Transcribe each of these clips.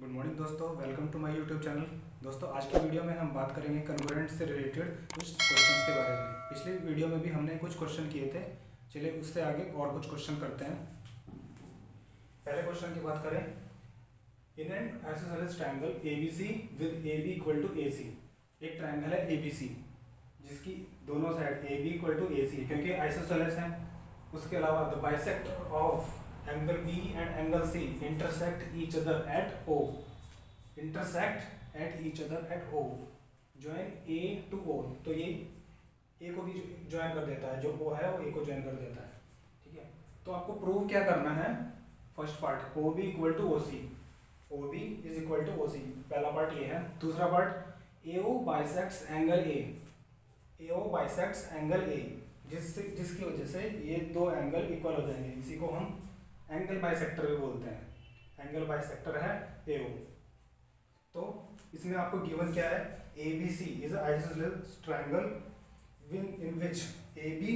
Good morning दोस्तों. Welcome to my YouTube channel दोस्तों, आज की वीडियो में हम बात करेंगे कन्वर्जेंट से रिलेटेड कुछ क्वेश्चंस के बारे में। पिछले वीडियो में भी हमने कुछ क्वेश्चन किए थे। चलिए उससे आगे और कुछ क्वेश्चन करते हैं। पहले क्वेश्चन की बात करें। In an isosceles triangle ABC with A B equal to A C एक ट्राइंगल है एबीसी जिसकी दोनों side A B equal to A C क्योंकि आइसोसेलेस है। उसके अलावा the bisector of angle B and angle C intersect each other at O. Intersect at each other at O. Join A to O. तो ये A को भी join कर देता है। जो O है, वो A को ज्वाइन कर देता है। ठीक है? तो आपको प्रूव क्या करना है? First part O B equal to O C O B is equal to O C पहला पार्ट ये है। दूसरा part A O bisects angle A A O bisects angle A जिससे, जिसकी वजह से ये दो एंगल इक्वल हो जाएँगे। इसी को हम एंगल बाइसेक्टर भी बोलते हैं। एंगल बाइसेक्टर है ए ओ तो इसमें आपको गिवन क्या है? A B C is isosceles triangle win in which A B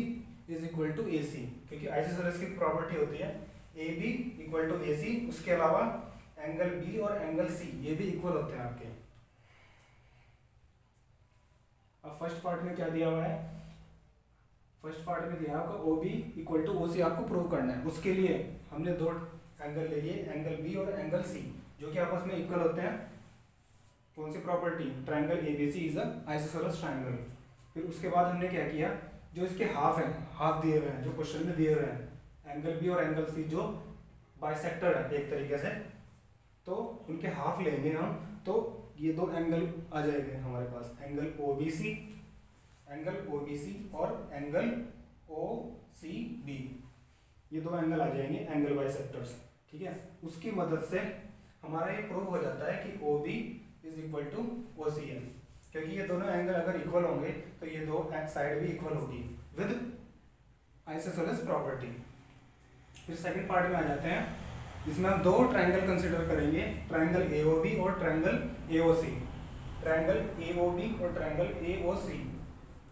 is equal to A C क्योंकि आइसोसेलेस की प्रॉपर्टी होती है। A B equal to A C उसके अलावा एंगल बी और एंगल सी ये भी इक्वल होते हैं आपके। अब फ़र्स्ट पार्ट में क्या दिया हुआ है? फ़र्स्ट पार्ट में दिया आपका O B equal to O C आपको प्रूव करना है। उसके लिए हमने दो एंगल ले लिए एंगल बी और एंगल सी जो कि आपस में इक्वल होते हैं। कौन सी property triangle A B C is isosceles triangle फिर उसके बाद हमने क्या किया? जो इसके हाफ़ है हाफ़ दिए हुए हैं, जो क्वेश्चन में दिए हुए हैं। एंगल बी और एंगल सी जो बाइसेक्टर है, एक तरीके से तो उनके हाफ़ लेंगे हम तो ये दो एंगल आ जाएँगे हमारे पास। Angle O B C angle O और एंगल ओ ये दो एंगल आ जाएँगे, एंगल बाई सेक्टर्स ठीक है? उसकी मदद से हमारा ये प्रूव हो जाता है कि O B is equal to O C M क्योंकि ये दोनों एंगल अगर इक्वल होंगे तो ये दो साइड भी इक्वल होगी। विद आइसोसेलेस प्रॉपर्टी फिर सेकंड पार्ट में आ जाते हैं। इसमें हम दो ट्रायंगल कंसीडर करेंगे ट्रायंगल ए और ट्रायंगल ए ट्रायंगल ए और ट्रायंगल ए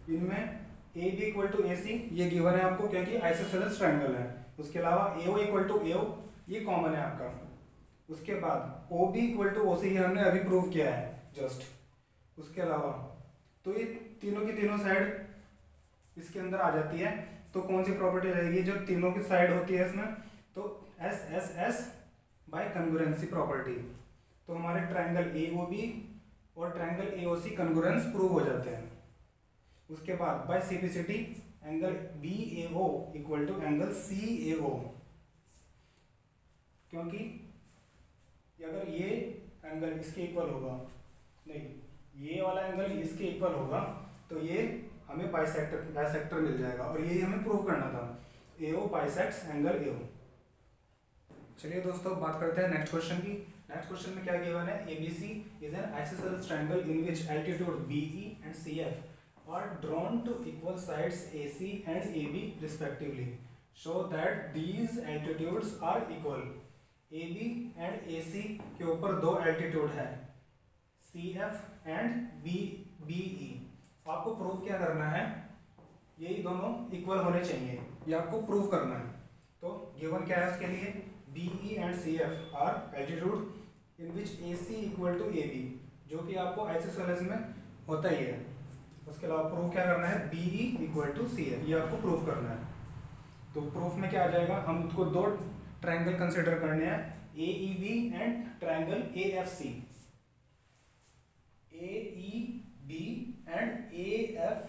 इनमें A B equal to A C ये गिवन है आपको, क्योंकि आइसोसेलेस ट्रायंगल है। उसके अलावा ए ओ इक्वल टू ए ये कॉमन है आपका। उसके बाद O B equal to O C ये हमने अभी प्रूव किया है जस्ट उसके अलावा तो ये तीनों की तीनों साइड इसके अंदर आ जाती है। तो कौन सी प्रॉपर्टी रहेगी जो तीनों की साइड होती है इसमें? तो S S S by congruency property तो हमारे ट्रायंगल ए ओ बी और triangle A O C congruence prove हो जाते हैं। उसके बाद by CPCT angle B equal to angle O क्योंकि अगर ये एंगल इसके इक्वल होगा, नहीं, ये वाला एंगल इसके इक्वल होगा तो ये हमें बाइसेक्टर बाइसेक्टर मिल जाएगा और ये हमें प्रूव करना था। ए ओ बाइसेक्ट्स एंगल ए ओ चलिए दोस्तों बात करते हैं नेक्स्ट क्वेश्चन की। नेक्स्ट क्वेश्चन में क्या गिवन है? ABC is an isosceles triangle in which altitude BE and CF are drawn to equal sides AC and AB respectively. Show that these altitudes are equal. AB and AC के ऊपर दो altitude है. CF and B आपको prove क्या करना है? यही दोनों इक्वल होने चाहिए. ये आपको प्रूव करना है. तो गिवन क्या है उसके लिए? B E and C F are altitude in which A C equal to A B जो कि आपको ऐसे सोलेज में होता ही है. उसके अलावा प्रूफ क्या करना है? B E equal to C है ये आपको प्रूफ करना है। तो प्रूफ में क्या आ जाएगा? हम उसको दो ट्रायंगल कंसिडर करने हैं। A E B and triangle A F C A E B and A F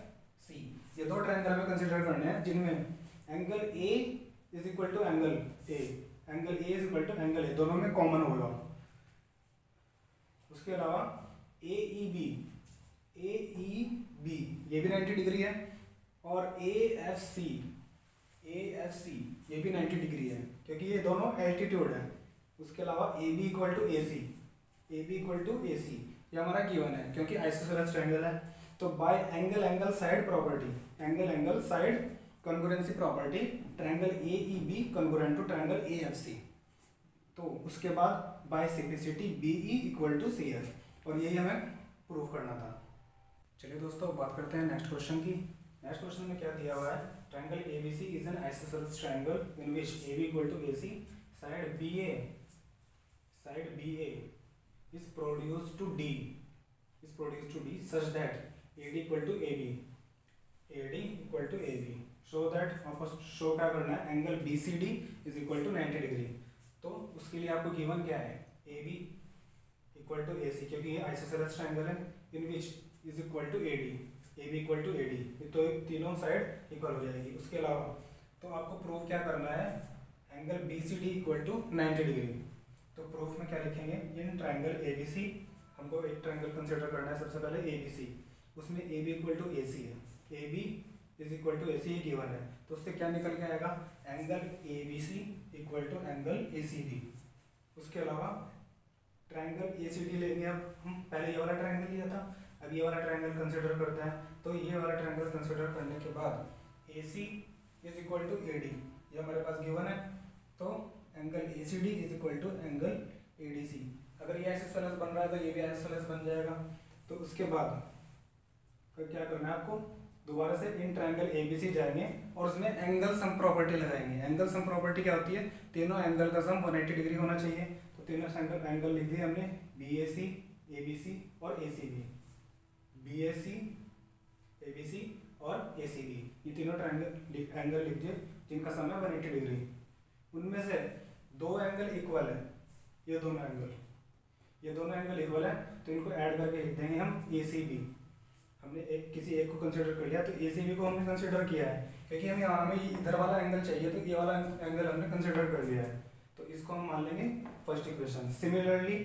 C ये दो ट्रायंगल हमें कंसिडर करने हैं, जिनमें angle A is equal to angle A angle A is equal to angle A दोनों में common होगा उसके अलावा ए ई बी ए ई बी ये भी 90 डिग्री है और ए एफ़ सी ए एफ़ सी ये भी 90 डिग्री है, क्योंकि ये दोनों एल्टीट्यूड है। उसके अलावा A B equal to A C A B equal to A C ये हमारा गिवन है, क्योंकि आइसोसेलेस ट्रायंगल है। तो by angle angle side property angle angle side congruency property triangle A E B congruent to triangle A F C तो उसके बाद by simplicity B E equal to C F और यही हमें प्रूव करना था। चलिए दोस्तों बात करते हैं नेक्स्ट क्वेश्चन की। नेक्स्ट क्वेश्चन में क्या दिया हुआ है? Triangle A B C is an isosceles triangle in which A B equal to A C side B A side B A is produced to D, is produced to D, such that AD equal to AB AD equal to AB so that आपको show क्या करना है? Angle BCD is equal to 90 degree तो उसके लिए आपको given क्या है? AB equal to A C क्योंकि ये आइसोसेलेस ट्रायंगल है in which is equal to AD AB equal to AD तो तीनों साइड इक्वल हो जाएगी। उसके अलावा तो आपको प्रूफ क्या करना है? Angle BCD equal to 90 degree तो प्रूफ में क्या लिखेंगे? इन ट्राइंगल ए बी सी हमको एक ट्राइंगल कंसिडर करना है सबसे पहले ए बी सी उसमें A B equal to A C है। A B is equal to A C given है। तो उससे क्या निकल के आएगा? Angle A B C equal to angle A C B उसके अलावा ट्राइंगल ए सी डी लेंगे अब। हम पहले ये वाला ट्राइंगल लिया था। अब ये वाला ट्राइंगल कंसिडर करते हैं तो ये वाला ट्राइंगल कंसिडर करने के बाद A C is equal to A D ये हमारे पास गिवन है तो angle A C D is equal to angle A D C अगर ये एस एस बन रहा है तो ये भी एस एस बन जाएगा। तो उसके बाद फिर क्या करना है आपको? दोबारा से इन ट्रायंगल ए बी सी जाएँगे और उसमें एंगल सम प्रॉपर्टी लगाएँगे। एंगल सम प्रॉपर्टी क्या होती है? तीनों एंगल का सम 180 डिग्री होना चाहिए। तो तीनों एंगल एंगल लिख दिए हमने B A C A B C और A C B B A C A B C और ए सी बी ये तीनों ट्रायंगल एंगल लिख दिए, जिनका सम है 180 डिग्री उनमें से दो एंगल इक्वल है, ये दोनों एंगल ये दोनों एंगल इक्वल है तो इनको ऐड करके लिख देंगे हम ए सी बी हमने एक किसी एक को कंसिडर कर लिया तो ए सी बी को हमने कंसिडर किया है, क्योंकि हमें हमें इधर वाला एंगल चाहिए तो ये वाला एंगल हमने कंसिडर कर लिया है। तो इसको हम मान लेंगे फ़र्स्ट इक्वेशन सिमिलरली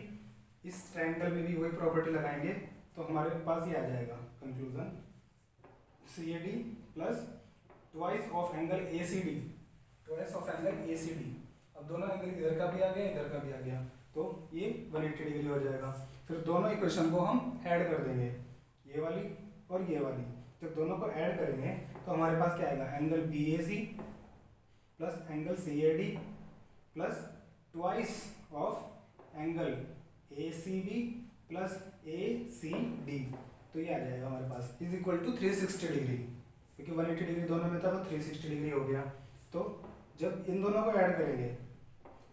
इस ट्रायंगल में भी वही प्रॉपर्टी लगाएँगे तो हमारे पास ही आ जाएगा conclusion C A D plus twice of angle A C D twice of angle A C D अब दोनों एंगल इधर का भी आ गया, इधर का भी आ गया। तो ये 180 डिग्री हो जाएगा। फिर दोनों इक्वेशन को हम ऐड कर देंगे। ये वाली और ये वाली। जब दोनों को ऐड करेंगे तो हमारे पास क्या आएगा? Angle B A C plus angle C A D plus twice of angle A C B plus A C D तो ये आ जाएगा हमारे पास. इज़ इक्वल टू 360 डिग्री क्योंकि 180 डिग्री दोनों में था तो 360 डिग्री हो गया. तो जब इन दोनों को ऐड करेंगे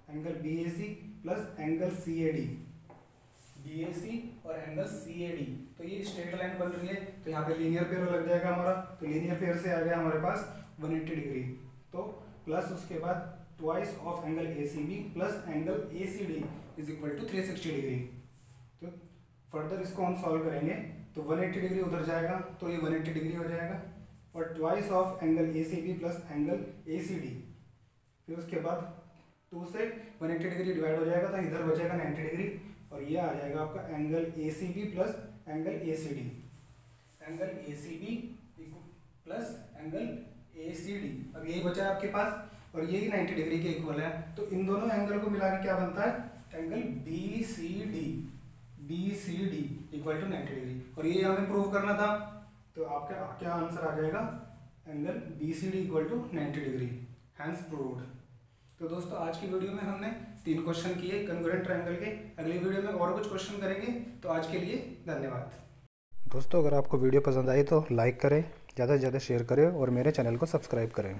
angle B A C plus angle C A D B A C और एंगल सी ए डी तो ये स्ट्रेट लाइन बन रही है. तो यहाँ पे लीनियर पेयर लग जाएगा हमारा. तो लीनियर पेयर से आ गया हमारे पास 180 डिग्री तो प्लस उसके बाद twice of angle A C B plus angle A C D is equal to 360 degree तो फर्दर इसको हम सॉल्व करेंगे तो 180 डिग्री उधर जाएगा तो ये 180 डिग्री हो जाएगा। और twice of angle A C B plus angle A C D फिर उसके बाद टू से वन एट्टी डिग्री डिवाइड हो जाएगा तो इधर बचेगा नाइन्टी डिग्री और ये आ जाएगा आपका angle A C B plus angle A C D angle A C B plus angle A C D अब यही बचा है आपके पास, और यही नाइन्टी डिग्री के इक्वल है। तो इन दोनों एंगल को मिला के क्या बनता है? Angle B C D B C D equal to ninety degree और ये हमें प्रूव करना था तो आपका क्या आंसर आ जाएगा angle B C D equal to ninety degree hence proved तो दोस्तों, आज की वीडियो में हमने तीन क्वेश्चन किए कन्ग्रेंट ट्रायंगल के। अगली वीडियो में और कुछ क्वेश्चन करेंगे तो आज के लिए धन्यवाद। दोस्तों, अगर आपको वीडियो पसंद आई तो लाइक करें, ज़्यादा से ज़्यादा शेयर करें और मेरे चैनल को सब्सक्राइब करें।